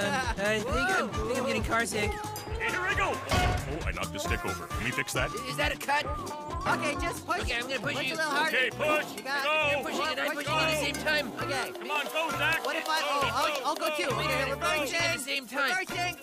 Uh, I think I'm, I think I'm getting car sick. Here I go. Oh, I knocked the stick over. Can we fix that? Is that a cut? Okay, just push. Okay, I'm gonna push push you. a little harder. Okay, push. You got Go. You're pushing and I'm pushing go. at the same time. Okay. Come on, go, Zack. What if I? Oh, I'll, oh, I'll go too. Okay, Pushing reversing. at the same time. Reversing.